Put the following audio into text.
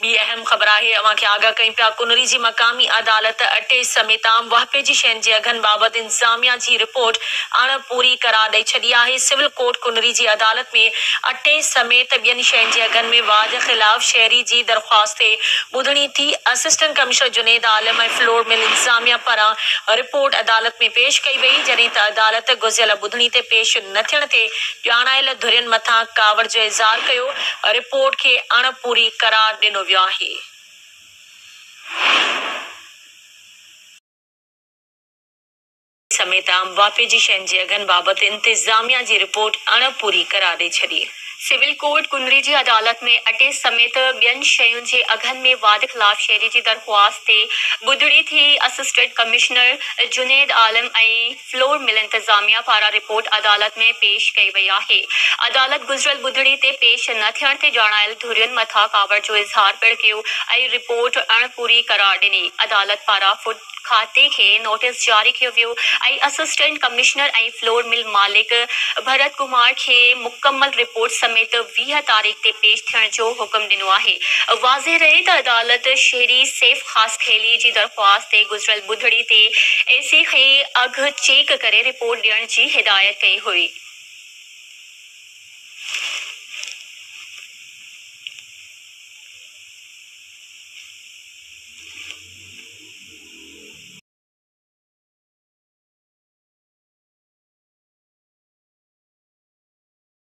ॿी अहम ख़बर आहे अव्हां खे आगाह कयूं पिया कुनरी जी मक़ामी अदालत अटे समेत आम वाहिपे जी शयुनि जे अघनि बाबति इंतिज़ामिया जी रिपोर्ट अण पूरी करार ॾेई छॾी आहे। सिविल कोर्ट कुनरी जी अदालत में अटे समेत ॿियनि शयुनि जे अघनि में वाध ख़िलाफ़ शहरी जी दरख़्वास्त ॿुधणी थी। असिस्टेंट कमिश्नर जुनेद आलम ऐं फ्लोर मिल इंतिज़ामिया पारां रिपोर्ट अदालत में पेश कई वई, जॾहिं त अदालत गुज़िरियल ॿुधणी ते पेश न थियण ते ॼाणायल धुरियुनि मथां कावड़ इज़हार कयो। रिपोर्ट खे अण पूरी करार ॾिनो आहे समेत आम वापे जी अघनि बाबति इंतिज़ामिया रिपोर्ट अण पूरी करार छॾी सिविल कोर्ट अदालत में अटे समेत ॿियनि शयुनि जे अघनि में वाद ख़िलाफ़ शहरी जी दरख़्वास्त ॿुधणी थी असिस्टेंट कमिश्नर जुनेद आलम ऐं फ्लोर मिल इंतिज़ामिया पारां रिपोर्ट अदालत में पेश कई वई आहे। अदालत गुज़िरियल ॿुधणी ते पेश न ते ॼाणायल धुरियुनि मथां कावड़ जो इज़हार पिणु कयो रिपोर्ट अणपूरी करार ॾिनी। अदालत पारां फुट खाते खे नोटिस जारी कयो वियो। ऐं असिस्टेंट कमिश्नर ऐं फ्लोर मिल मालिक, भरत कुमार के मुकम्मल रिपोर्ट समेत वीह तारीख़ ते पेश थियण जो हुकुम ॾिनो वाज़े रहे त अदालत शहरी सैफ ख़ास खेली जी दरख़्वास्त ते गुज़िरियल ॿुधड़ी ते एसी खे चेक करे रिपोर्ट ॾियण जी हिदायत कई हुई।